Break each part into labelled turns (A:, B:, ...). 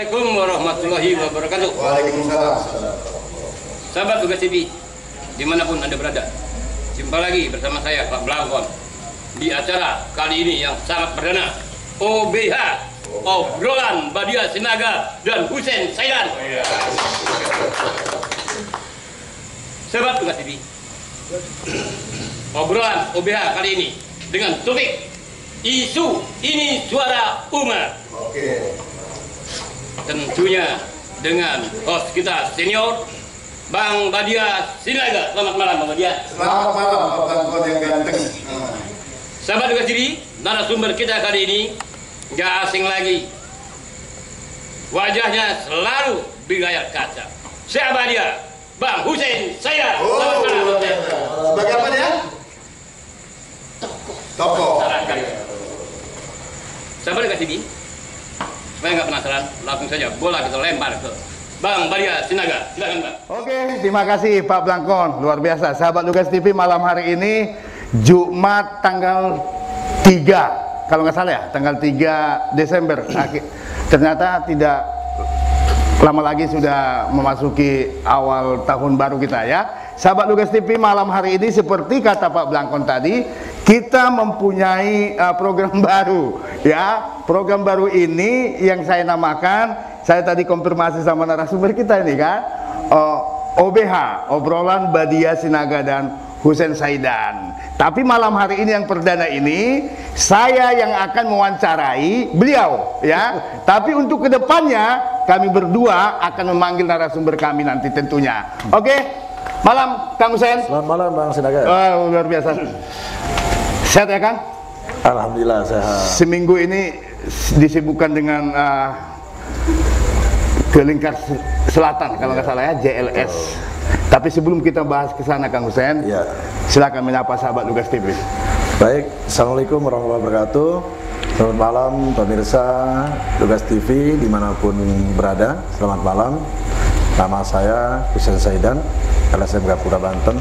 A: Assalamualaikum warahmatullahi wabarakatuh.
B: Waalaikumsalam.
A: Sahabat Tugas TV, di mana pun Anda berada, jumpa lagi bersama saya Pak Blangkon di acara kali ini yang sangat perdana OBH obrolan Badia Sinaga dan Husen Saidan. Sahabat Tugas TV, obrolan OBH kali ini dengan topik isu ini suara umat.
B: Oke.
A: Tentunya dengan host kita senior Bang Badia Sinaga. Selamat malam Bang Badia.
B: Selamat malam Pak Bangkon yang ganteng.
A: Sahabat Tugas TV, narasumber kita kali ini nggak asing lagi. Wajahnya selalu di layar kaca. Siapa dia? Bang Hussein saya.
B: Oh,
A: Selamat malam. Bang.
B: Sebagai apa dia? Toko.
A: Masyarakat. Sahabat Tugas TV, supaya nggak penasaran, langsung saja bola kita lempar ke Bang Badia Sinaga. Silakan Bang.
C: Oke, terima kasih Pak Blangkon. Luar biasa. Sahabat Lugas TV malam hari ini Jumat tanggal 3. Kalau nggak salah ya, tanggal 3 Desember. Ternyata tidak lama lagi sudah memasuki awal tahun baru kita ya. Sahabat Lugas TV malam hari ini seperti kata Pak Blangkon tadi, kita mempunyai uh, program baru ya. Program baru ini yang saya namakan, saya tadi konfirmasi sama narasumber kita ini kan, uh, OBH, obrolan Badia Sinaga dan Husen Saidan. Tapi malam hari ini yang perdana ini saya yang akan mewawancarai beliau ya. Tapi untuk ke depannya kami berdua akan memanggil narasumber kami nanti tentunya. Oke, malam Kang Husen.
D: Selamat malam Bang Sinaga.
C: Wah, luar biasa. Sehat ya Kang?
D: Alhamdulillah sehat.
C: Seminggu ini disibukkan dengan uh, ke lingkar se- selatan kalau nggak salah ya JLS. Tapi sebelum kita bahas ke sana Kang Husen,
D: Ya.
C: silakan menyapa sahabat Lugas TV.
D: Baik, Assalamualaikum warahmatullahi wabarakatuh. Selamat malam pemirsa Tugas TV di mana pun berada. Selamat malam. Nama saya Hussein Saidan, LSM Gapura Banten.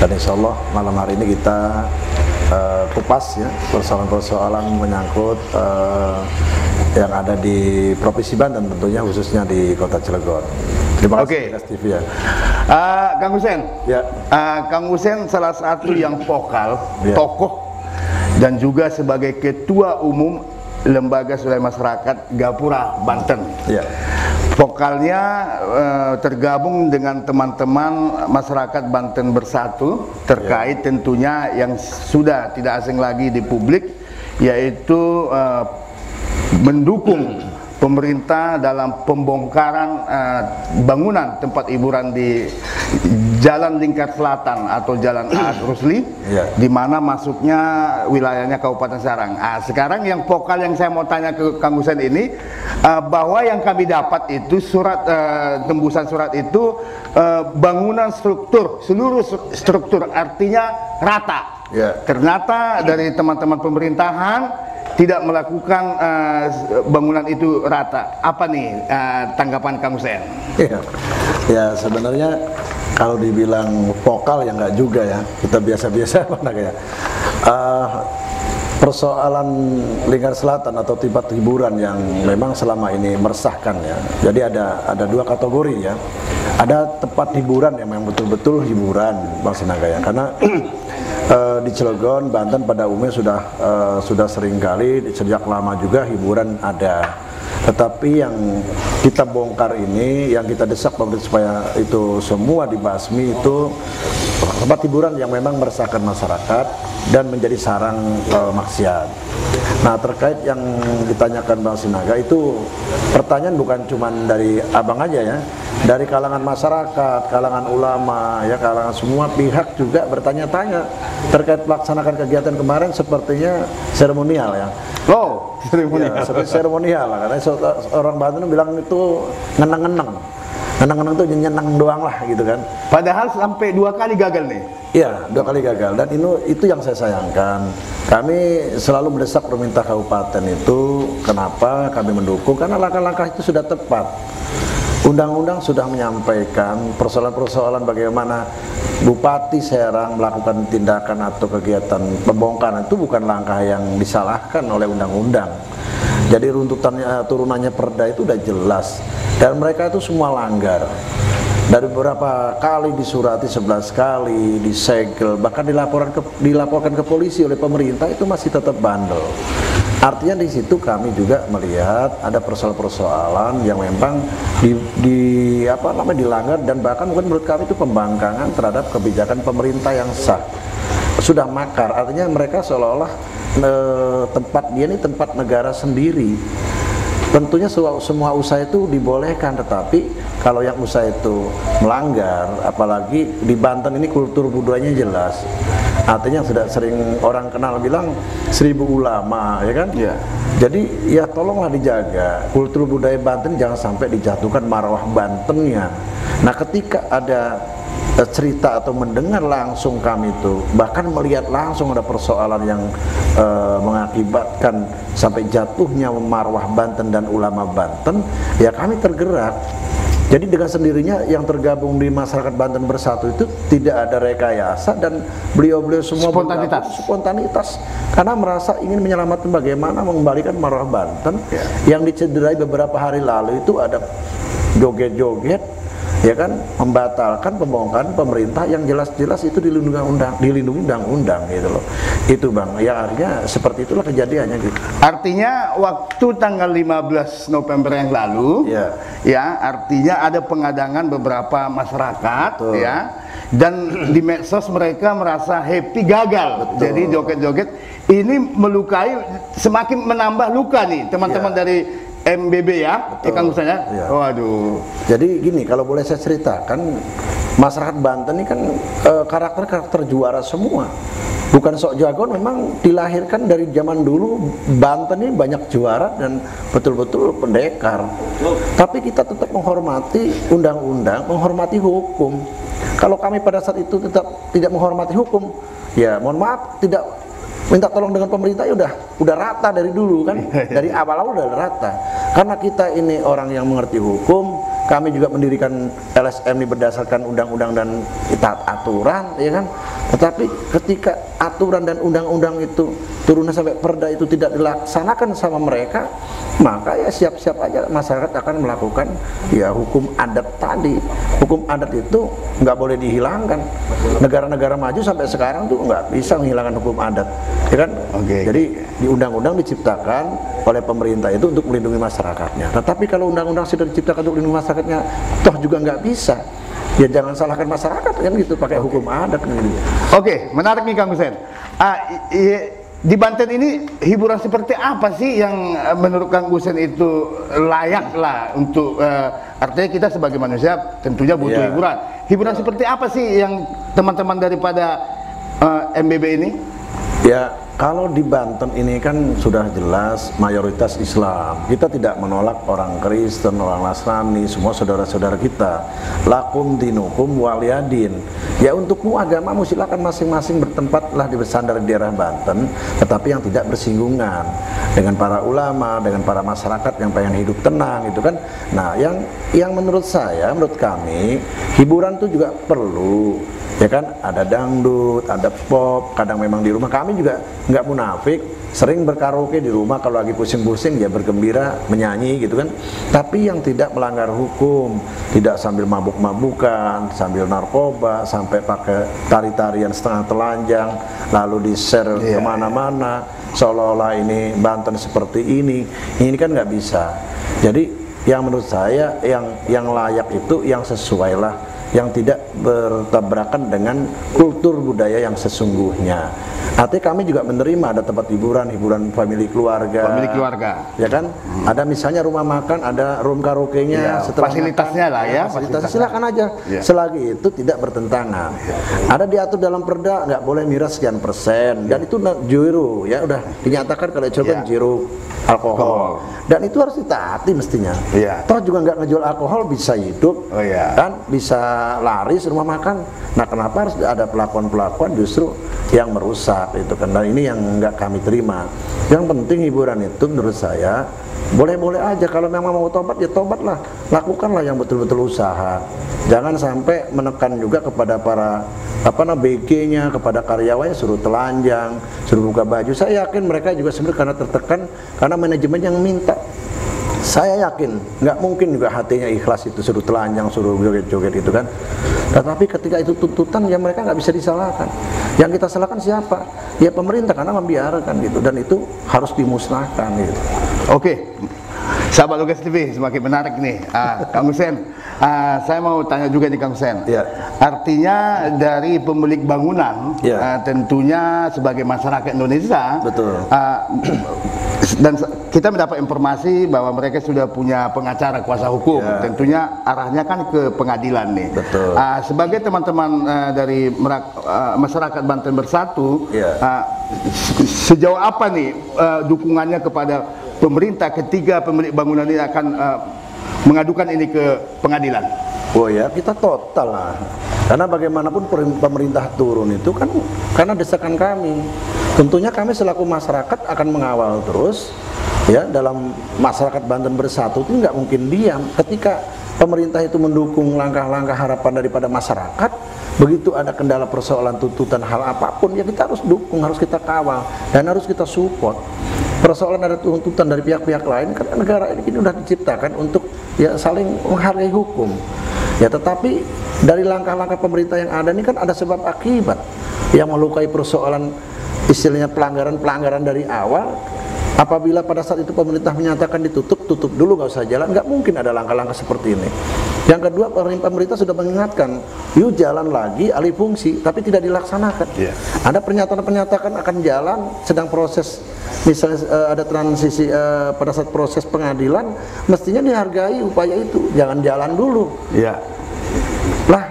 D: Dan insya Allah malam hari ini kita eh, kupas ya persoalan-persoalan menyangkut eh, yang ada di Provinsi Banten tentunya khususnya di Kota Cilegon. Terima kasih. Tugas TV ya.
C: Uh, Kang Husen,
D: Ya.
C: uh, Kang Husen salah satu yang vokal,
D: Ya.
C: tokoh dan juga sebagai ketua umum Lembaga Swadaya Masyarakat Gapura Banten.
D: Ya.
C: Vokalnya eh, tergabung dengan teman-teman masyarakat Banten Bersatu terkait tentunya yang sudah tidak asing lagi di publik yaitu eh, mendukung pemerintah dalam pembongkaran eh, bangunan tempat hiburan di Jalan Lingkar Selatan atau Jalan Aad Rusli
D: Iya.
C: di mana masuknya wilayahnya Kabupaten Sarang. Ah, sekarang yang vokal yang saya mau tanya ke Kang Husen ini ah, bahwa yang kami dapat itu surat eh, tembusan surat itu eh, bangunan struktur seluruh stru- struktur artinya rata.
D: Ya.
C: Ternyata dari teman-teman pemerintahan tidak melakukan eh, bangunan itu rata. Apa nih eh, tanggapan Kang Husen?
D: Iya. Ya sebenarnya kalau dibilang vokal ya nggak juga ya. Kita biasa-biasa mana kayak. Eh, persoalan lingkar selatan atau tempat hiburan yang memang selama ini meresahkan ya. Jadi ada ada dua kategori ya. Ada tempat hiburan yang memang betul-betul hiburan Bang Sinaga ya. Karena eh, di Cilegon, Banten pada umumnya sudah eh, sudah sering kali sejak lama juga hiburan ada. Tetapi yang kita bongkar ini, yang kita desak pemerintah supaya itu semua dibasmi itu tempat hiburan yang memang meresahkan masyarakat dan menjadi sarang eh, maksiat. Nah terkait yang ditanyakan Bang Sinaga itu pertanyaan bukan cuma dari abang aja ya, dari kalangan masyarakat, kalangan ulama, ya kalangan semua pihak juga bertanya-tanya terkait melaksanakan kegiatan kemarin sepertinya seremonial ya.
C: Oh, seremonial.
D: Ya, seperti seremonial lah, karena orang Banten bilang itu ngenang-ngenang. Ngenang-ngenang itu nyenang doang lah gitu kan.
C: Padahal sampai dua kali gagal nih.
D: Iya, dua kali gagal dan itu itu yang saya sayangkan. Kami selalu mendesak pemerintah kabupaten itu kenapa kami mendukung karena langkah-langkah itu sudah tepat. Undang-undang sudah menyampaikan persoalan-persoalan bagaimana Bupati Serang melakukan tindakan atau kegiatan pembongkaran itu bukan langkah yang disalahkan oleh undang-undang. Jadi runtutannya turunannya perda itu udah jelas dan mereka itu semua langgar. Dari beberapa kali disurati 11 kali, disegel, bahkan dilaporkan ke, dilaporkan ke polisi oleh pemerintah itu masih tetap bandel. Artinya di situ kami juga melihat ada persoalan-persoalan yang memang di, di apa namanya dilanggar dan bahkan mungkin menurut kami itu pembangkangan terhadap kebijakan pemerintah yang sah. Sudah makar artinya mereka seolah-olah eh, tempat dia ini tempat negara sendiri tentunya semua, semua usaha itu dibolehkan tetapi kalau yang usaha itu melanggar apalagi di Banten ini kultur budayanya jelas. Artinya sudah sering orang kenal bilang seribu ulama ya kan?
C: Iya.
D: jadi ya tolonglah dijaga. Kultur budaya Banten jangan sampai dijatuhkan marwah Bantennya. Nah ketika ada cerita atau mendengar langsung kami itu bahkan melihat langsung ada persoalan yang eh, mengakibatkan sampai jatuhnya marwah Banten dan ulama Banten ya kami tergerak jadi dengan sendirinya yang tergabung di masyarakat Banten Bersatu itu tidak ada rekayasa dan beliau-beliau semua
C: Spontanitas.
D: spontanitas karena merasa ingin menyelamatkan bagaimana mengembalikan marwah Banten
C: Ya.
D: yang dicederai beberapa hari lalu itu ada joget-joget ya kan membatalkan pembongkaran pemerintah yang jelas-jelas itu dilindungi undang dilindungi undang-undang gitu loh itu bang ya akhirnya seperti itulah kejadiannya gitu
C: Artinya waktu tanggal 15 November yang lalu
D: Ya.
C: ya artinya ada pengadangan beberapa masyarakat
D: Betul.
C: ya dan di medsos mereka merasa happy gagal.
D: Betul.
C: Jadi joget-joget ini melukai semakin menambah luka nih teman-teman
D: Ya.
C: dari MBB ya,
D: Betul.
C: ya Kang Gus ya.
D: Ya.
C: Waduh.
D: Jadi gini, kalau boleh saya ceritakan, masyarakat Banten ini kan eh, karakter-karakter juara semua. Bukan sok jagoan, memang dilahirkan dari zaman dulu Banten ini banyak juara dan betul-betul pendekar. Tapi kita tetap menghormati undang-undang, menghormati hukum. Kalau kami pada saat itu tetap tidak menghormati hukum, ya mohon maaf tidak minta tolong dengan pemerintah ya udah udah rata dari dulu kan. Dari awal-awal udah rata. Karena kita ini orang yang mengerti hukum kami juga mendirikan LSM ini berdasarkan undang-undang dan taat aturan ya kan. Tetapi ketika aturan dan undang-undang itu turunnya sampai perda itu tidak dilaksanakan sama mereka maka ya siap-siap aja masyarakat akan melakukan ya hukum adat tadi hukum adat itu nggak boleh dihilangkan negara-negara maju sampai sekarang tuh nggak bisa menghilangkan hukum adat ya kan
C: Oke.
D: jadi di undang-undang diciptakan oleh pemerintah itu untuk melindungi masyarakatnya tetapi kalau undang-undang sudah diciptakan untuk melindungi masyarakatnya toh juga nggak bisa ya jangan salahkan masyarakat kan gitu pakai hukum adat gitu.
C: Oke, menarik nih Kang Hussein. Ah, di Banten ini hiburan seperti apa sih yang eh, menurut Kang Hussein itu layak lah untuk eh, artinya kita sebagai manusia tentunya butuh
D: Iya.
C: hiburan. Hiburan seperti apa sih yang teman-teman daripada eh, MBB ini?
D: Ya, kalau di Banten ini kan sudah jelas mayoritas Islam. Kita tidak menolak orang Kristen, orang Nasrani, semua saudara-saudara kita. Lakum dinukum waliyadin. Ya untukmu agamamu silakan masing-masing bertempatlah di bersandar di daerah Banten, tetapi yang tidak bersinggungan dengan para ulama, dengan para masyarakat yang pengen hidup tenang itu kan. Nah, yang yang menurut saya, menurut kami, hiburan itu juga perlu ya kan ada dangdut, ada pop, kadang memang di rumah kami juga nggak munafik, sering berkaraoke di rumah kalau lagi pusing-pusing ya bergembira menyanyi gitu kan. Tapi yang tidak melanggar hukum, tidak sambil mabuk-mabukan, sambil narkoba, sampai pakai tari-tarian setengah telanjang, lalu di share
C: Iya,
D: ke mana-mana, seolah-olah ini Banten seperti ini, ini kan nggak bisa. Jadi yang menurut saya yang yang layak itu yang sesuai lah yang tidak bertabrakan dengan kultur budaya yang sesungguhnya. Artinya kami juga menerima ada tempat hiburan, hiburan family keluarga.
C: Family keluarga.
D: Ya kan? Ada misalnya rumah makan, ada room
C: Iya,
D: karaoke-nya setelah
C: fasilitasnya
D: makan.
C: lah ya,
D: Fasilitasnya
C: fasilitasnya.
D: silakan aja.
C: Iya.
D: Selagi itu tidak bertentangan. Ada diatur dalam perda nggak boleh miras sekian persen dan itu zero ya udah dinyatakan kalau
C: Iya.
D: kan zero alkohol. Dan itu harus ditaati mestinya.
C: Iya.
D: Toh juga nggak ngejual alkohol bisa hidup,
C: Oh, iya.
D: kan bisa laris rumah makan. Nah kenapa harus ada pelakuan-pelakuan justru yang merusak itu kan? Dan ini yang nggak kami terima. Yang penting hiburan itu menurut saya boleh-boleh aja kalau memang mau tobat ya tobatlah, lakukanlah yang betul-betul usaha. Jangan sampai menekan juga kepada para apa namanya BG-nya kepada karyawannya suruh telanjang, suruh buka baju. Saya yakin mereka juga sebenarnya karena tertekan karena manajemen yang minta. Saya yakin nggak mungkin juga hatinya ikhlas itu suruh telanjang, suruh joget-joget itu kan. Tetapi ketika itu tuntutan ya mereka nggak bisa disalahkan. Yang kita salahkan siapa? Ya pemerintah karena membiarkan gitu dan itu harus dimusnahkan gitu.
C: Oke, sahabat Lugas TV semakin menarik nih. Ah, Kang Hussein, ah, saya mau tanya juga nih Kang Hussein.
D: Iya.
C: Artinya dari pemilik bangunan,
D: Iya.
C: ah, tentunya sebagai masyarakat Indonesia,
D: Betul.
C: ah, dan kita mendapat informasi bahwa mereka sudah punya pengacara kuasa hukum.
D: Iya.
C: Tentunya arahnya kan ke pengadilan nih.
D: Betul.
C: Ah, sebagai teman-teman ah, dari Merak- ah, masyarakat Banten Bersatu, ah, se- sejauh apa nih ah, dukungannya kepada pemerintah ketika pemilik bangunan ini akan ah, mengadukan ini ke pengadilan?
D: Oh ya, kita total lah. Karena bagaimanapun pemerintah turun itu kan karena desakan kami. Tentunya kami selaku masyarakat akan mengawal terus ya dalam masyarakat Banten bersatu itu nggak mungkin diam ketika pemerintah itu mendukung langkah-langkah harapan daripada masyarakat begitu ada kendala persoalan tuntutan hal apa pun ya kita harus dukung harus kita kawal dan harus kita support persoalan ada tuntutan dari pihak-pihak lain karena negara ini sudah diciptakan untuk ya saling menghargai hukum. Ya tetapi dari langkah-langkah pemerintah yang ada ini kan ada sebab akibat. Yang melukai persoalan istilahnya pelanggaran-pelanggaran dari awal apabila pada saat itu pemerintah menyatakan ditutup tutup dulu nggak usah jalan. Nggak mungkin ada langkah-langkah seperti ini yang kedua pemerintah sudah mengingatkan yuk jalan lagi alih fungsi tapi tidak dilaksanakan.
C: Iya.
D: ada pernyataan-pernyataan akan jalan sedang proses misalnya eh, ada transisi eh, pada saat proses pengadilan mestinya dihargai upaya itu. Jangan jalan dulu.
C: Ya.
D: lah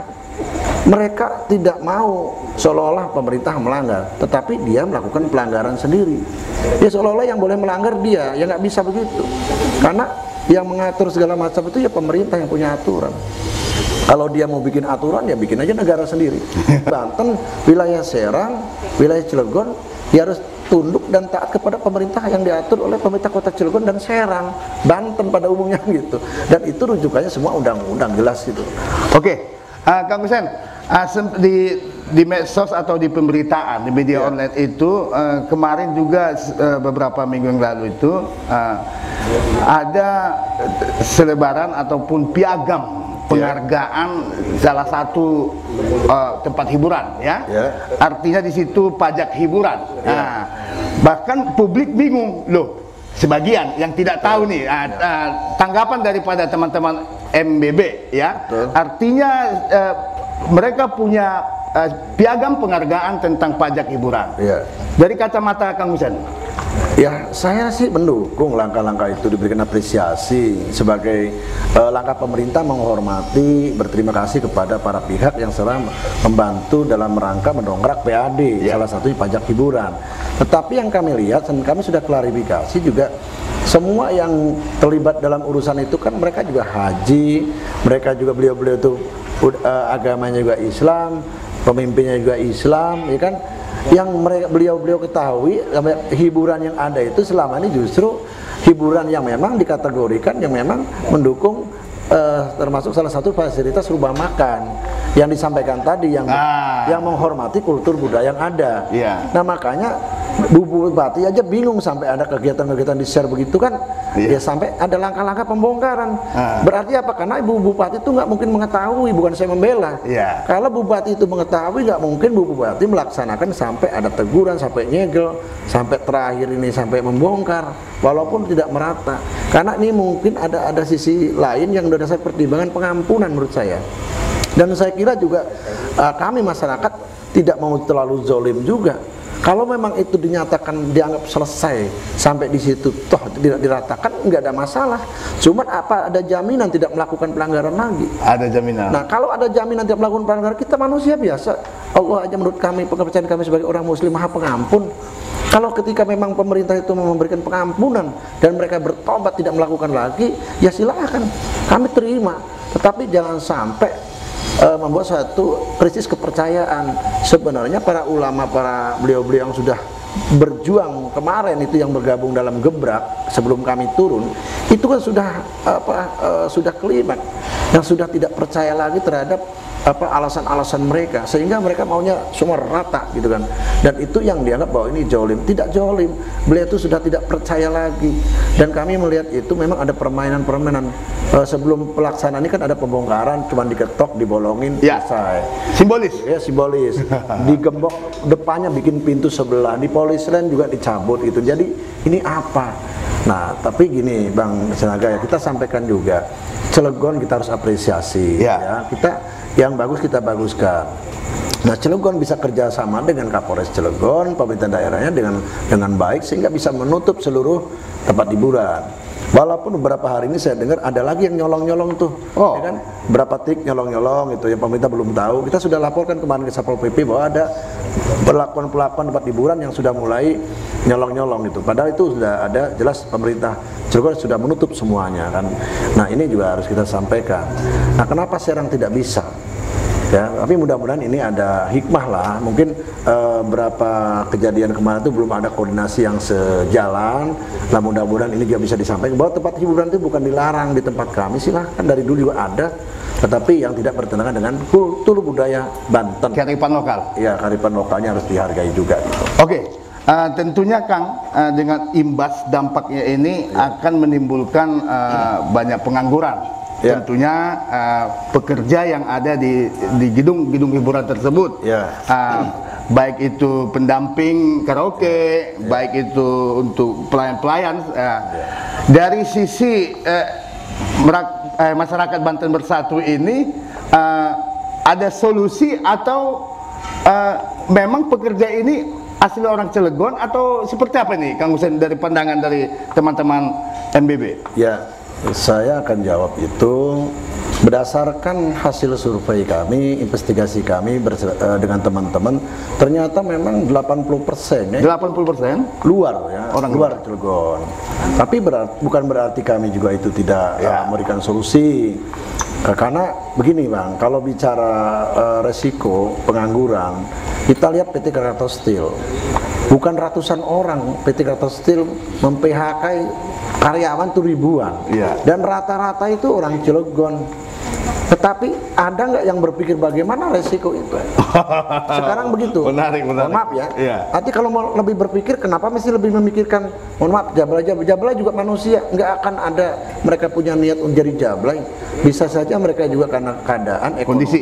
D: mereka tidak mau seolah-olah pemerintah melanggar tetapi dia melakukan pelanggaran sendiri. Ya seolah-olah yang boleh melanggar dia. Ya nggak bisa begitu. Karena yang mengatur segala macam itu ya pemerintah yang punya aturan. Kalau dia mau bikin aturan ya bikin aja negara sendiri. Banten wilayah Serang wilayah Cilegon dia harus tunduk dan taat kepada pemerintah yang diatur oleh pemerintah kota Cilegon dan Serang. Banten pada umumnya gitu. Dan itu rujukannya semua undang-undang jelas gitu.
C: Oke, Ah, Kang Hussein, sem- di di medsos atau di pemberitaan di media online itu eh, kemarin juga eh, beberapa minggu yang lalu itu ah, ada selebaran ataupun piagam penghargaan salah satu eh, tempat hiburan ya.
D: Ya.
C: Artinya di situ pajak hiburan. Nah, bahkan publik bingung loh. Sebagian yang tidak tahu nih ah, ah, tanggapan daripada teman-teman MBB ya.
D: Betul.
C: Artinya eh, mereka punya eh, piagam penghargaan tentang pajak hiburan.
D: Iya.
C: Dari kacamata Kang Hussein.
D: Ya, saya sih mendukung langkah-langkah itu diberikan apresiasi sebagai eh, langkah pemerintah menghormati, berterima kasih kepada para pihak yang telah membantu dalam rangka mendongkrak PAD,
C: Ya.
D: salah satunya pajak hiburan. Tetapi yang kami lihat dan kami sudah klarifikasi juga semua yang terlibat dalam urusan itu kan mereka juga haji, mereka juga beliau-beliau itu eh, agamanya juga Islam, pemimpinnya juga Islam, ya kan? Yang mereka beliau-beliau ketahui hiburan yang ada itu selama ini justru hiburan yang memang dikategorikan yang memang mendukung eh, termasuk salah satu fasilitas rumah makan yang disampaikan tadi yang
C: Ah.
D: yang menghormati kultur budaya yang ada.
C: Iya.
D: Nah makanya Bu Bupati aja bingung sampai ada kegiatan-kegiatan di share begitu kan,
C: Iya.
D: ya sampai ada langkah-langkah pembongkaran.
C: Ah.
D: Berarti apa? Karena Ibu Bupati itu nggak mungkin mengetahui, bukan saya membela.
C: Iya.
D: Kalau Bupati itu mengetahui, nggak mungkin Bu Bupati melaksanakan sampai ada teguran, sampai nyegel, sampai terakhir ini sampai membongkar, walaupun tidak merata. Karena ini mungkin ada ada sisi lain yang berdasar pertimbangan pengampunan menurut saya. Dan saya kira juga uh, kami masyarakat tidak mau terlalu zolim juga. Kalau memang itu dinyatakan dianggap selesai sampai di situ toh tidak diratakan nggak ada masalah. Cuman apa ada jaminan tidak melakukan pelanggaran lagi?
C: Ada jaminan.
D: Nah, kalau ada jaminan tidak melakukan pelanggaran, kita manusia biasa. Allah aja menurut kami, kepercayaan kami sebagai orang muslim maha pengampun. Kalau ketika memang pemerintah itu memberikan pengampunan dan mereka bertobat tidak melakukan lagi, ya silakan. Kami terima. Tetapi jangan sampai eh, membuat suatu krisis kepercayaan. Sebenarnya para ulama, para beliau-beliau yang sudah berjuang kemarin itu yang bergabung dalam gebrak sebelum kami turun itu kan sudah apa eh, sudah kelimat yang sudah tidak percaya lagi terhadap apa alasan-alasan mereka sehingga mereka maunya semua rata gitu kan. Dan itu yang dianggap bahwa ini jolim tidak jolim beliau itu sudah tidak percaya lagi. Dan kami melihat itu memang ada permainan-permainan. Eh, sebelum pelaksanaan ini kan ada pembongkaran cuman diketok dibolongin
C: Ya.
D: selesai.
C: Simbolis.
D: ya simbolis. Digembok depannya bikin pintu sebelah di polis lain juga dicabut gitu. Jadi ini apa nah tapi gini bang Senaga ya kita sampaikan juga Cilegon kita harus apresiasi
C: Ya.
D: ya kita yang bagus kita baguskan Nah, Cilegon bisa kerjasama dengan Kapolres Cilegon, pemerintah daerahnya dengan dengan baik sehingga bisa menutup seluruh tempat hiburan. Walaupun beberapa hari ini saya dengar ada lagi yang nyolong-nyolong tuh,
C: Oh.
D: ya kan? Berapa tik nyolong-nyolong itu yang pemerintah belum tahu. Kita sudah laporkan kemarin ke Satpol PP bahwa ada perlakuan-perlakuan tempat hiburan yang sudah mulai nyolong-nyolong itu. Padahal itu sudah ada jelas pemerintah Cilegon sudah menutup semuanya kan. Nah, ini juga harus kita sampaikan. Nah, kenapa Serang tidak bisa? Ya tapi mudah-mudahan ini ada hikmah lah mungkin eh, berapa kejadian kemarin itu belum ada koordinasi yang sejalan nah mudah-mudahan ini juga bisa disampaikan bahwa tempat hiburan itu bukan dilarang di tempat kami silahkan dari dulu juga ada tetapi yang tidak bertentangan dengan kultur budaya Banten
C: Kearifan lokal.
D: ya kearifan lokalnya harus dihargai juga gitu.
C: Oke, eh, tentunya Kang eh, dengan imbas dampaknya ini akan menimbulkan eh, banyak pengangguran.
D: Ya.
C: Tentunya eh, pekerja yang ada di di gedung-gedung hiburan tersebut,
D: Ya.
C: Eh, baik itu pendamping karaoke, baik itu untuk pelayan-pelayan. eh, Dari sisi eh, merak- eh, masyarakat Banten Bersatu ini eh, ada solusi atau eh, memang pekerja ini asli orang Cilegon atau seperti apa nih Kang Hussein dari pandangan dari teman-teman MBB?
D: Ya, saya akan jawab itu berdasarkan hasil survei kami, investigasi kami eh, dengan teman-teman, ternyata memang 80% ya
C: 80%
D: luar ya,
C: Orang
D: luar Cilegon. Tapi berat- bukan berarti kami juga itu tidak
C: Ya.
D: eh, memberikan solusi. Eh, Karena begini Bang, kalau bicara eh, resiko pengangguran, kita lihat PT Krakatau Steel. Bukan ratusan orang PT Krakatau Steel mem-PHK karyawan tuh ribuan.
C: Iya.
D: Dan rata-rata itu orang Cilegon. Tetapi ada nggak yang berpikir bagaimana resiko itu? Sekarang begitu.
C: Menarik, menarik.
D: Mohon maaf ya.
C: Iya.
D: Nanti kalau mau lebih berpikir, kenapa mesti lebih memikirkan? Mohon maaf, jablay jablay, jablay juga manusia, nggak akan ada mereka punya niat untuk jadi jablay. Bisa saja mereka juga karena keadaan ekonomi.
C: Kondisi.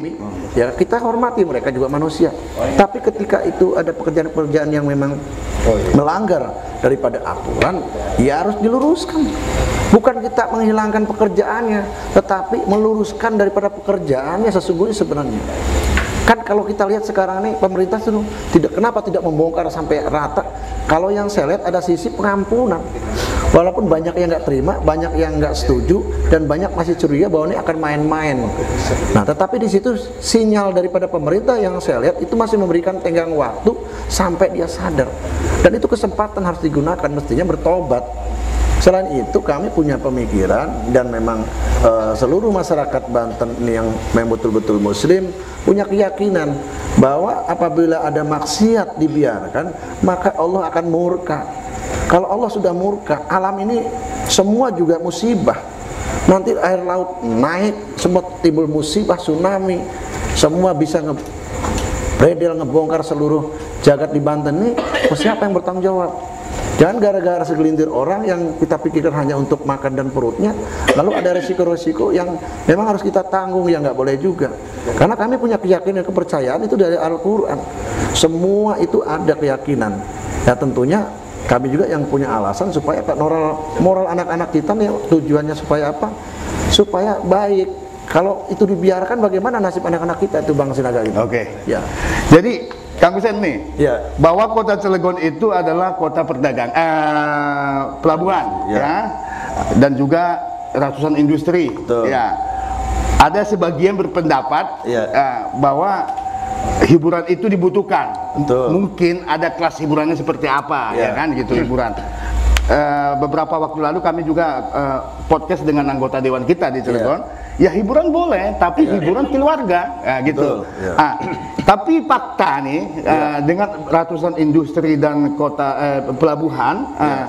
D: Ya kita hormati mereka juga manusia. Tapi ketika itu ada pekerjaan-pekerjaan yang memang melanggar daripada aturan, ya harus diluruskan. Bukan kita menghilangkan pekerjaannya, tetapi meluruskan daripada pekerjaannya sesungguhnya sebenarnya. Kan kalau kita lihat sekarang nih pemerintah sudah tidak kenapa tidak membongkar sampai rata? Kalau yang saya lihat ada sisi pengampunan. Walaupun banyak yang nggak terima, banyak yang nggak setuju, dan banyak masih curiga bahwa ini akan main-main. Nah, tetapi di situ sinyal daripada pemerintah yang saya lihat itu masih memberikan tenggang waktu sampai dia sadar. Dan itu kesempatan harus digunakan, mestinya bertobat. Selain itu kami punya pemikiran dan memang eh, seluruh masyarakat Banten ini yang memang betul-betul muslim punya keyakinan bahwa apabila ada maksiat dibiarkan maka Allah akan murka. Kalau Allah sudah murka, alam ini semua juga musibah. Nanti air laut naik, semua timbul musibah tsunami, semua bisa nge Redel ngebongkar seluruh jagat di Banten ini, siapa yang bertanggung jawab? Jangan gara-gara segelintir orang yang kita pikirkan hanya untuk makan dan perutnya, lalu ada resiko-resiko yang memang harus kita tanggung yang nggak boleh juga. Karena kami punya keyakinan kepercayaan itu dari Al-Quran. Semua itu ada keyakinan. Ya tentunya kami juga yang punya alasan supaya moral moral anak-anak kita nih tujuannya supaya apa? Supaya baik. Kalau itu dibiarkan bagaimana nasib anak-anak kita itu Bang Sinaga itu?
C: Oke.
D: Ya.
C: Jadi Kang Hussein nih,
D: Ya.
C: bahwa kota Cilegon itu adalah kota perdagang, eh, pelabuhan,
D: Ya.
C: ya, dan juga ratusan industri,
D: Betul.
C: ya. Ada sebagian berpendapat
D: Ya.
C: eh, bahwa hiburan itu dibutuhkan.
D: Betul.
C: Mungkin ada kelas hiburannya seperti apa, ya,
D: Ya.
C: kan, gitu hiburan. Eh, beberapa waktu lalu kami juga eh, podcast dengan anggota dewan kita di Cilegon. Ya hiburan boleh, tapi hiburan keluarga, ya, gitu.
D: Betul, ya.
C: Ah, tapi fakta nih eh, dengan ratusan industri dan kota eh, pelabuhan, eh,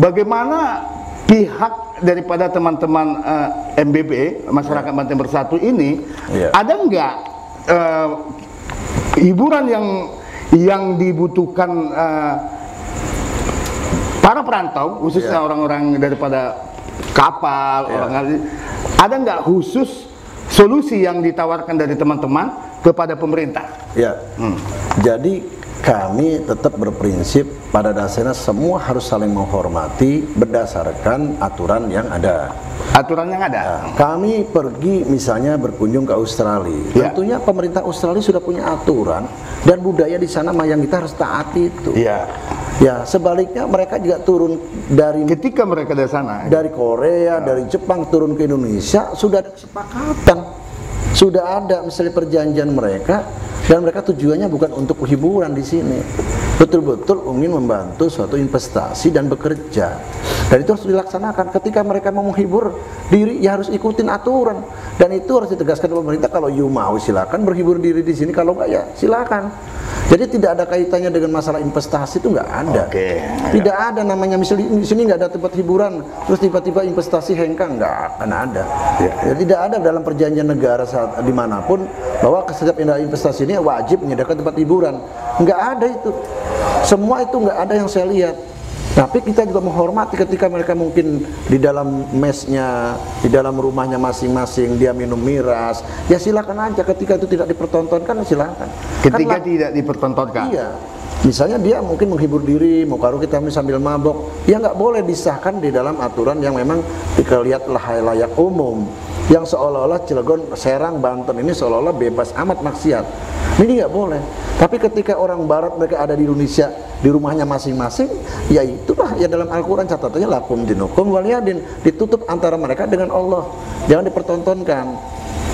C: bagaimana pihak daripada teman-teman eh, MBB masyarakat Banten Bersatu ini
D: Iya.
C: ada nggak eh, hiburan yang yang dibutuhkan eh, para perantau khususnya
D: Iya.
C: orang-orang daripada kapal
D: Iya.
C: orang ada nggak khusus solusi yang ditawarkan dari teman-teman kepada pemerintah
D: Ya. Jadi kami tetap berprinsip pada dasarnya semua harus saling menghormati berdasarkan aturan yang ada.
C: aturan yang ada
D: Nah, kami pergi misalnya berkunjung ke Australia.
C: Ya.
D: Tentunya pemerintah Australia sudah punya aturan dan budaya di sana yang kita harus taati itu.
C: Iya.
D: Ya, sebaliknya mereka juga turun dari
C: ketika mereka dari sana
D: dari Korea, dari Jepang turun ke Indonesia sudah ada kesepakatan. Sudah ada misalnya perjanjian mereka dan mereka tujuannya bukan untuk hiburan di sini. Betul-betul ingin membantu suatu investasi dan bekerja. Dan itu harus dilaksanakan. Ketika mereka mau menghibur diri, ya harus ikutin aturan. Dan itu harus ditegaskan oleh pemerintah. Kalau you mau silakan berhibur diri di sini. Kalau enggak ya silakan. Jadi tidak ada kaitannya dengan masalah investasi itu enggak ada.
C: Oke.
D: Tidak ada namanya misalnya di sini nggak ada tempat hiburan, terus tiba-tiba investasi hengkang nggak akan ada. Ya, tidak ada dalam perjanjian negara saat di mana pun bahwa setiap investasi ini wajib menyediakan tempat hiburan. Nggak ada itu. Semua itu nggak ada yang saya lihat. Tapi kita juga menghormati ketika mereka mungkin di dalam mesnya, di dalam rumahnya masing-masing dia minum miras, ya silakan aja. Ketika itu tidak dipertontonkan, silakan.
C: ketika
D: Kan
C: tidak dipertontonkan
D: Iya. Misalnya dia mungkin menghibur diri, mau karo kita sambil mabok, ya nggak boleh disahkan di dalam aturan yang memang dilihat layak umum. Yang seolah-olah Cilegon, Serang, Banten ini seolah-olah bebas amat maksiat. Ini nggak boleh. Tapi ketika orang Barat mereka ada di Indonesia di rumahnya masing-masing, ya itulah ya dalam Al-Quran catatannya lakum dinukum waliyadin ditutup antara mereka dengan Allah. Jangan dipertontonkan.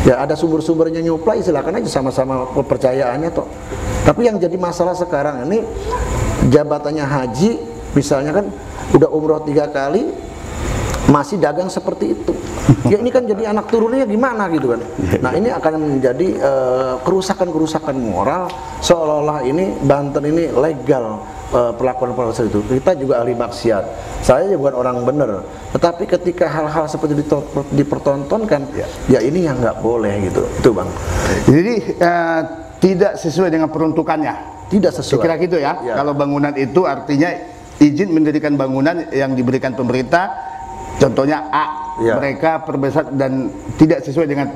D: Ya ada sumber-sumbernya nyuplai silakan aja sama-sama kepercayaannya toh. Tapi yang jadi masalah sekarang ini jabatannya haji misalnya kan udah umroh tiga kali masih dagang seperti itu. Ya ini kan jadi anak turunnya gimana gitu kan. Nah ini akan menjadi eh, kerusakan-kerusakan moral seolah-olah ini Banten ini legal eh, perlakuan perlakuan itu. Kita juga ahli maksiat. Saya juga bukan orang benar. Tetapi ketika hal-hal seperti itu dipertontonkan, ya, ini yang nggak boleh gitu. Itu bang.
C: jadi eh, tidak sesuai dengan peruntukannya
D: Tidak sesuai.
C: kira gitu ya
D: Ya.
C: kalau bangunan itu artinya izin mendirikan bangunan yang diberikan pemerintah contohnya A
D: Ya.
C: mereka perbesar dan tidak sesuai dengan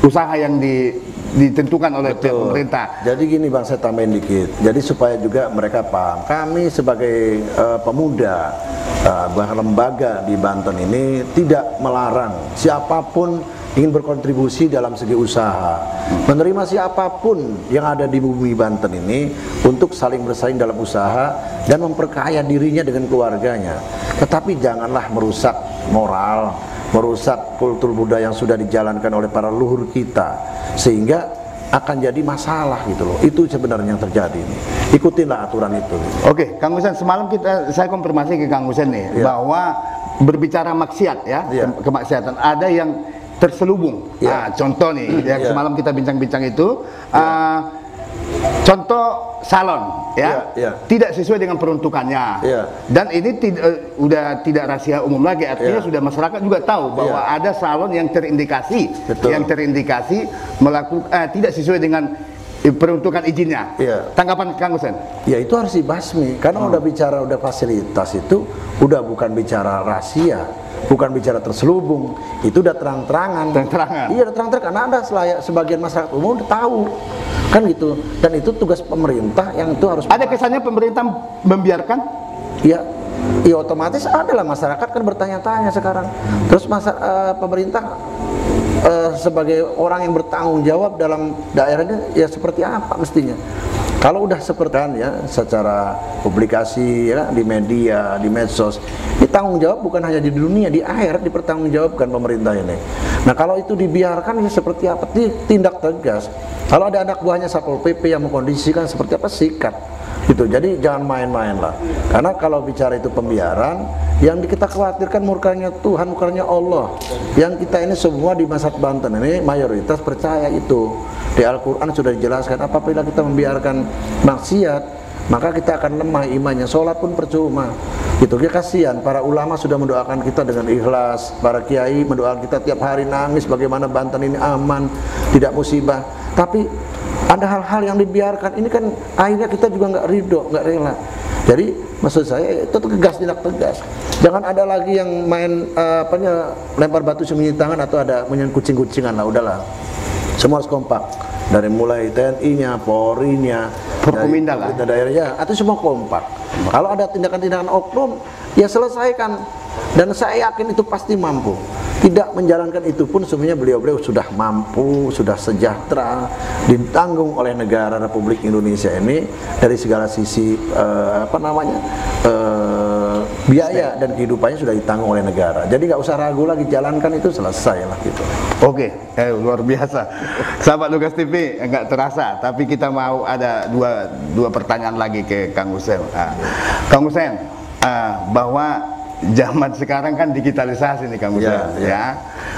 C: usaha yang di- ditentukan oleh pihak
D: Betul.
C: pemerintah
D: Jadi gini bang, saya tambahin dikit. Jadi supaya juga mereka paham, kami sebagai eh, pemuda, eh, bahkan lembaga di Banten ini tidak melarang siapa pun ingin berkontribusi dalam segi usaha, menerima siapa pun yang ada di bumi Banten ini untuk saling bersaing dalam usaha dan memperkaya dirinya dengan keluarganya. Tetapi janganlah merusak moral, merusak kultur budaya yang sudah dijalankan oleh para luhur kita sehingga akan jadi masalah gitu loh. Itu sebenarnya yang terjadi ini. Ikutinlah aturan itu.
C: Oke, Kang Husen, semalam kita saya konfirmasi ke Kang Husen nih
D: Iya.
C: bahwa berbicara maksiat ya, ke- kemaksiatan. Ada yang terselubung.
D: Iya.
C: Nah, contoh nih yang
D: Iya.
C: semalam kita bincang-bincang itu ah, contoh salon ya,
D: Iya, iya.
C: tidak sesuai dengan peruntukannya.
D: Iya.
C: Dan ini tidak eh, udah tidak rahasia umum lagi, artinya
D: Iya.
C: sudah masyarakat juga tahu bahwa
D: Iya.
C: ada salon yang terindikasi
D: Betul.
C: yang terindikasi melakukan eh, tidak sesuai dengan eh, peruntukan izinnya.
D: Iya.
C: Tanggapan Kang Husen?
D: ya itu harus dibasmi karena udah bicara udah fasilitas itu udah bukan bicara rahasia bukan bicara terselubung itu udah terang-terangan.
C: Terang-terangan.
D: iya udah terang-terangan. Karena ada selaya- sebagian masyarakat umum udah tahu. Kan gitu. Dan itu tugas pemerintah yang itu harus
C: Ada kesannya pemerintah membiarkan?
D: ya ya otomatis adalah masyarakat kan bertanya-tanya sekarang. Terus masa eh, pemerintah eh, sebagai orang yang bertanggung jawab dalam daerahnya ya seperti apa mestinya kalau udah seperti kan ya secara publikasi ya di media di medsos ini tanggung jawab bukan hanya di dunia di akhirat dipertanggungjawabkan pemerintah ini. Nah kalau itu dibiarkan ya seperti apa? Ti- tindak tegas. Kalau ada anak buahnya satpol pp yang mengkondisikan seperti apa? Sikat gitu. Jadi jangan main-main lah. Karena kalau bicara itu pembiaran yang kita khawatirkan murkanya Tuhan murkanya Allah. Yang kita ini semua di Masat Banten ini mayoritas percaya itu. Di Al-Quran sudah dijelaskan apabila kita membiarkan maksiat maka kita akan lemah imannya sholat pun percuma Gitu, dia kasihan. Para ulama sudah mendoakan kita dengan ikhlas. Para kiai mendoakan kita tiap hari nangis bagaimana Banten ini aman, tidak musibah. Tapi ada hal-hal yang dibiarkan. Ini kan akhirnya kita juga nggak ridho, nggak rela. Jadi maksud saya itu tegas tidak tegas. Jangan ada lagi yang main eh, apanya lempar batu sembunyi tangan atau ada main kucing-kucingan lah udahlah. Semua harus kompak dari mulai TNI-nya, Polri-nya,
C: Forkominda
D: dari
C: lah.
D: daerahnya, atau semua kompak. Kalau ada tindakan-tindakan oknum, ya selesaikan. Dan saya yakin itu pasti mampu. Tidak menjalankan itu pun sebenarnya beliau-beliau sudah mampu, sudah sejahtera, ditanggung oleh negara Republik Indonesia ini dari segala sisi eh, apa namanya eh, biaya dan kehidupannya sudah ditanggung oleh negara. Jadi nggak usah ragu lagi, jalankan itu selesai lah gitu.
C: Oke, eh, luar biasa. Sahabat Lukas TV enggak terasa, tapi kita mau ada dua dua pertanyaan lagi ke Kang Hussein. Ah, Kang Hussein, ah, bahwa zaman sekarang kan digitalisasi nih Kang Hussein,
D: Ya, ya.
C: ya.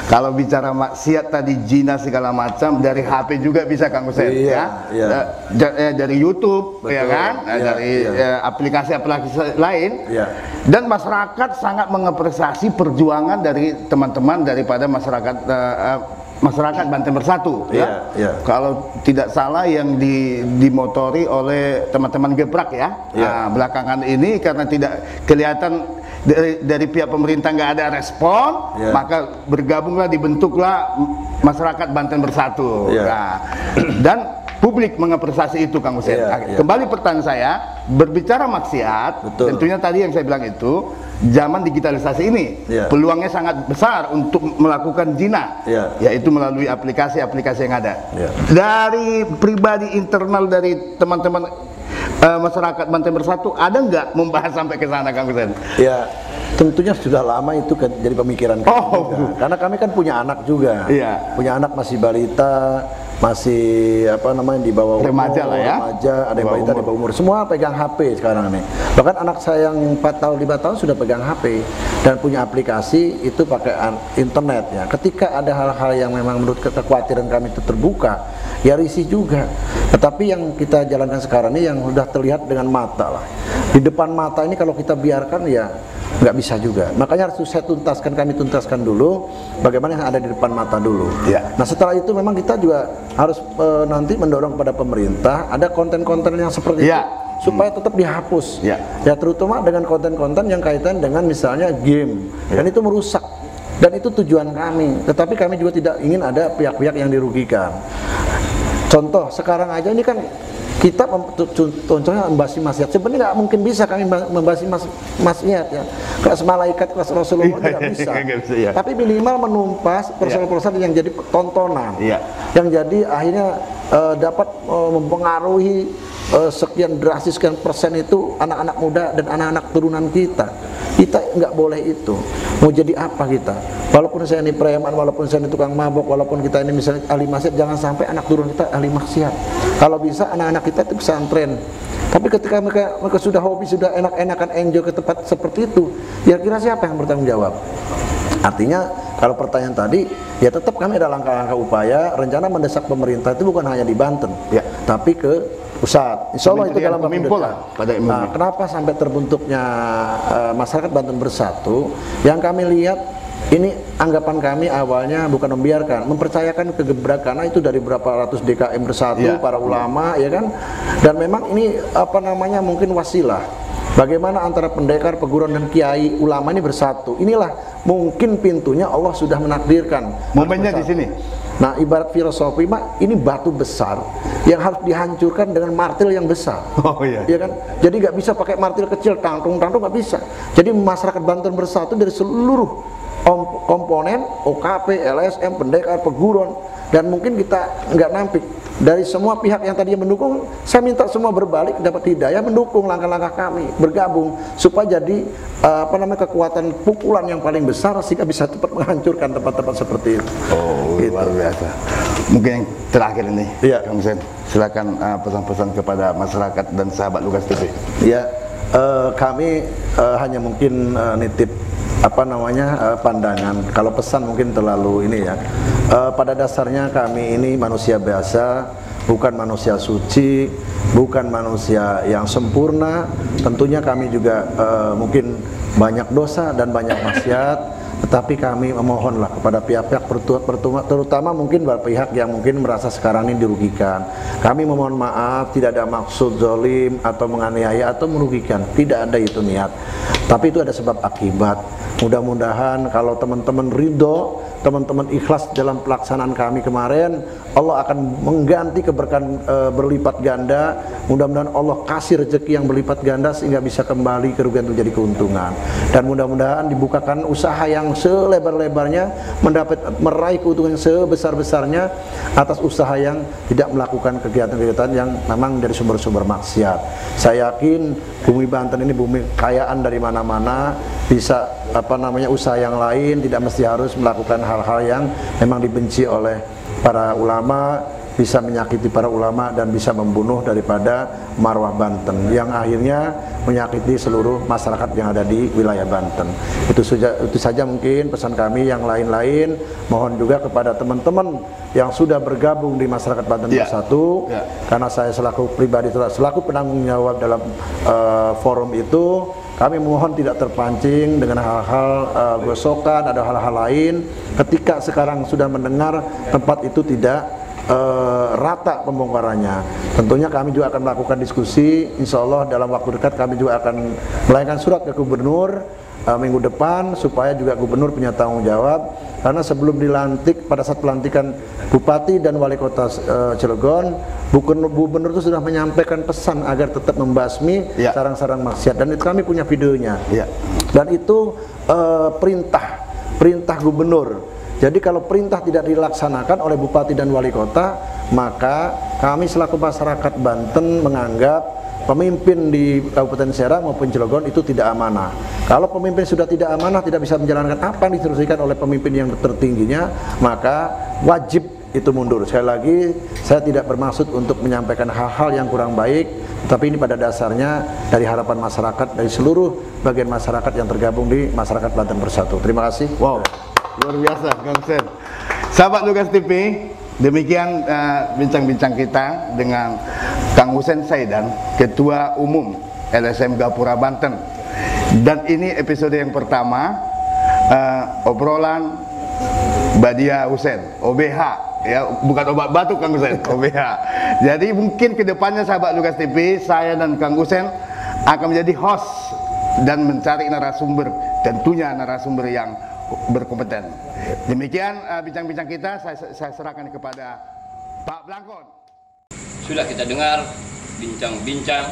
C: Kalau bicara maksiat tadi zina segala macam dari HP juga bisa Kang
D: Iya,
C: ya.
D: iya.
C: Ja- eh, dari YouTube, ya
D: Betul,
C: kan, Eh,
D: iya,
C: dari
D: iya.
C: eh, aplikasi-aplikasi lain.
D: Iya.
C: Dan masyarakat sangat mengapresiasi perjuangan dari teman-teman daripada masyarakat eh, eh, masyarakat Banten Bersatu
D: Iya,
C: ya.
D: iya.
C: Kalau tidak salah yang di, dimotori oleh teman-teman Gebrak ya.
D: Iya.
C: Nah, belakangan ini karena tidak kelihatan dari, dari pihak pemerintah nggak ada respon,
D: Iya.
C: maka bergabunglah dibentuklah masyarakat Banten Bersatu.
D: Iya.
C: Nah, dan publik mengapresiasi itu Kang Hussein.
D: Iya,
C: Nah,
D: iya.
C: Kembali pertanyaan saya, berbicara maksiat,
D: Betul.
C: tentunya tadi yang saya bilang itu zaman digitalisasi ini
D: Iya.
C: peluangnya sangat besar untuk melakukan zina,
D: Iya.
C: yaitu melalui aplikasi-aplikasi yang ada.
D: Iya.
C: Dari pribadi internal dari teman-teman eh, masyarakat Banten Bersatu, ada nggak membahas sampai ke sana, Kang Hussein?
D: Ya, tentunya sudah lama itu kan jadi pemikiran kami
C: Oh.
D: juga. Karena kami kan punya anak juga.
C: Iya.
D: Punya anak masih balita, masih apa namanya di bawah umur,
C: Remaja lah ya.
D: Remaja, ada yang balita di bawah umur. Semua pegang HP sekarang nih. Bahkan anak saya yang 4 tahun, 5 tahun sudah pegang HP dan punya aplikasi itu pakai internet ya. Ketika ada hal-hal yang memang menurut ke- kekhawatiran kami itu terbuka, ya risih juga. Tetapi yang kita jalankan sekarang ini yang sudah terlihat dengan mata lah. Di depan mata ini kalau kita biarkan ya nggak bisa juga. Makanya harus saya tuntaskan, kami tuntaskan dulu bagaimana yang ada di depan mata dulu.
C: Ya.
D: Nah setelah itu memang kita juga harus eh, nanti mendorong kepada pemerintah ada konten-konten yang seperti
C: Ya.
D: itu supaya tetap dihapus.
C: Ya.
D: Ya terutama dengan konten-konten yang kaitan dengan misalnya game
C: Ya.
D: dan itu merusak dan itu tujuan kami. Tetapi kami juga tidak ingin ada pihak-pihak yang dirugikan. Contoh sekarang aja ini kan kita contohnya membahas maksiat sebenarnya nggak mungkin bisa kami mba- membahas mas, maksiat ya kelas malaikat kelas Rasulullah
C: Iya,
D: tidak bisa.
C: nggak bisa, ya.
D: tapi minimal menumpas persoalan-persoalan yang jadi tontonan
C: Iya.
D: yang jadi akhirnya eh, dapat eh, mempengaruhi eh, sekian drastis sekian persen itu anak-anak muda dan anak-anak turunan kita. Kita nggak boleh itu. Mau jadi apa kita? Walaupun saya ini preman walaupun saya ini tukang mabok walaupun kita ini misalnya ahli maksiat jangan sampai anak turun kita ahli maksiat. Kalau bisa anak-anak kita itu pesantren. Tapi ketika mereka mereka sudah hobi sudah enak-enakan enjoy ke tempat seperti itu ya kira siapa yang bertanggung jawab Artinya kalau pertanyaan tadi ya tetap kami ada langkah-langkah upaya rencana mendesak pemerintah itu bukan hanya di Banten
C: Ya.
D: tapi ke pusat. Insya Allah itu dalam dekat.
C: lah pada
D: Nah, kenapa sampai terbentuknya eh, masyarakat Banten bersatu? Yang kami lihat ini anggapan kami awalnya bukan membiarkan, mempercayakan kegebrakan karena itu dari berapa ratus DKM bersatu
C: Ya.
D: para ulama ya kan. Dan memang ini apa namanya mungkin wasilah Bagaimana antara pendekar, peguruan dan kiai ulama ini bersatu? Inilah mungkin pintunya Allah sudah menakdirkan.
C: Momennya di sini.
D: Nah, ibarat filosofi mak ini batu besar yang harus dihancurkan dengan martil yang besar.
C: Oh, iya.
D: Iya kan? Jadi nggak bisa pakai martil kecil tangtung tangtung nggak bisa. Jadi masyarakat Banten bersatu dari seluruh komponen OKP, LSM, pendekar, peguruan dan mungkin kita nggak nampik dari semua pihak yang tadinya mendukung, saya minta semua berbalik dapat hidayah mendukung langkah-langkah kami bergabung supaya jadi eh, apa namanya kekuatan pukulan yang paling besar sehingga bisa cepat menghancurkan tempat-tempat seperti itu.
C: Oh,
D: Gitu.
C: luar biasa. Mungkin yang terakhir ini,
D: Iya.
C: Kang Hussein, silakan uh, pesan-pesan kepada masyarakat dan sahabat Lukas TV.
D: Ya, eh, kami eh, hanya mungkin eh, nitip apa namanya eh, pandangan. Kalau pesan mungkin terlalu ini ya. Eh, pada dasarnya kami ini manusia biasa, bukan manusia suci, bukan manusia yang sempurna. Tentunya kami juga eh, mungkin banyak dosa dan banyak maksiat, tetapi kami memohonlah kepada pihak-pihak terutama mungkin pihak yang mungkin merasa sekarang ini dirugikan. Kami memohon maaf, tidak ada maksud zolim atau menganiaya atau merugikan, tidak ada itu niat. Tapi itu ada sebab akibat. Mudah-mudahan kalau teman-teman ridho, teman-teman ikhlas dalam pelaksanaan kami kemarin, Allah akan mengganti keberkahan e, berlipat ganda. Mudah-mudahan Allah kasih rezeki yang berlipat ganda sehingga bisa kembali kerugian itu jadi keuntungan. Dan mudah-mudahan dibukakan usaha yang selebar-lebarnya mendapat meraih keuntungan yang sebesar-besarnya atas usaha yang tidak melakukan kegiatan-kegiatan yang memang dari sumber-sumber maksiat. Saya yakin bumi Banten ini bumi kayaan dari mana-mana bisa apa namanya usaha yang lain tidak mesti harus melakukan hal-hal yang memang dibenci oleh para ulama bisa menyakiti para ulama dan bisa membunuh daripada marwah Banten yang akhirnya menyakiti seluruh masyarakat yang ada di wilayah Banten. Itu saja itu saja mungkin pesan kami yang lain-lain mohon juga kepada teman-teman yang sudah bergabung di masyarakat Banten
C: Ya.
D: Bersatu
C: Ya.
D: karena saya selaku pribadi selaku penanggung jawab dalam eh, forum itu kami mohon tidak terpancing dengan hal-hal eh, gosokan ada hal-hal lain ketika sekarang sudah mendengar tempat itu tidak eh, rata pembongkarannya. Tentunya kami juga akan melakukan diskusi. Insya Allah dalam waktu dekat kami juga akan melayangkan surat ke gubernur eh, minggu depan supaya juga gubernur punya tanggung jawab. Karena sebelum dilantik pada saat pelantikan bupati dan wali kota eh, Cilegon gubernur, gubernur itu sudah menyampaikan pesan agar tetap membasmi
C: Ya.
D: sarang-sarang maksiat. Dan itu kami punya videonya.
C: Ya.
D: dan itu eh, perintah perintah gubernur jadi kalau perintah tidak dilaksanakan oleh bupati dan wali kota maka kami selaku masyarakat Banten menganggap pemimpin di Kabupaten Serang maupun Cilegon itu tidak amanah. Kalau pemimpin sudah tidak amanah, tidak bisa menjalankan apa yang diinstruksikan oleh pemimpin yang tertingginya, maka wajib itu mundur. Sekali lagi, saya tidak bermaksud untuk menyampaikan hal-hal yang kurang baik, tapi ini pada dasarnya dari harapan masyarakat, dari seluruh bagian masyarakat yang tergabung di masyarakat Banten Bersatu. Terima kasih.
C: Wow, luar biasa Kang Sen. Sahabat Lugas TV, demikian eh, bincang-bincang kita dengan Kang Husen Saidan, Ketua Umum LSM Gapura Banten. Dan ini episode yang pertama eh, obrolan Badia Husen, OBH ya bukan obat batuk Kang Husen, OBH. Jadi mungkin ke depannya sahabat Lugas TV, saya dan Kang Husen akan menjadi host dan mencari narasumber, tentunya narasumber yang berkompeten. Demikian uh, bincang-bincang kita, saya, saya serahkan kepada Pak Blangkon.
A: Sudah kita dengar bincang-bincang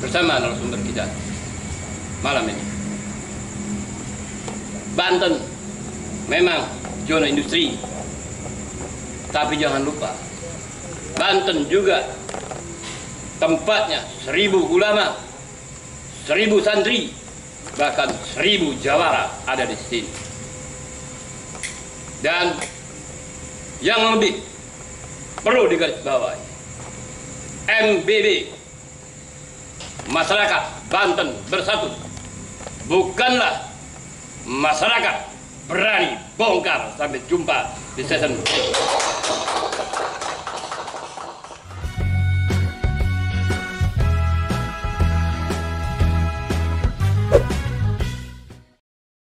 A: bersama narasumber kita malam ini. Banten memang zona industri, tapi jangan lupa Banten juga tempatnya seribu ulama, seribu santri, bahkan seribu jawara ada di sini. Dan yang lebih perlu digarisbawahi MBB masyarakat Banten bersatu bukanlah masyarakat berani bongkar sampai jumpa di season.